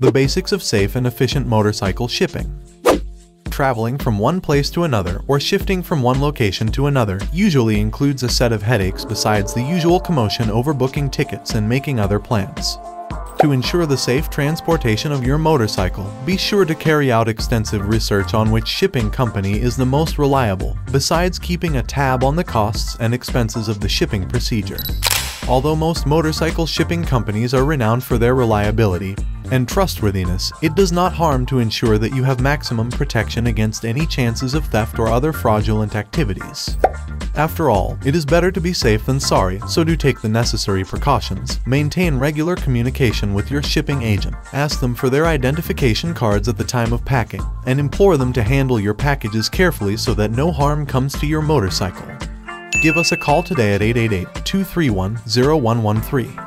The basics of safe and efficient motorcycle shipping. Traveling from one place to another or shifting from one location to another usually includes a set of headaches besides the usual commotion over booking tickets and making other plans. To ensure the safe transportation of your motorcycle, be sure to carry out extensive research on which shipping company is the most reliable, besides keeping a tab on the costs and expenses of the shipping procedure. Although most motorcycle shipping companies are renowned for their reliability and trustworthiness, it does not harm to ensure that you have maximum protection against any chances of theft or other fraudulent activities. After all, it is better to be safe than sorry, so do take the necessary precautions. Maintain regular communication with your shipping agent. Ask them for their identification cards at the time of packing, and implore them to handle your packages carefully so that no harm comes to your motorcycle. Give us a call today at 888 231 0113.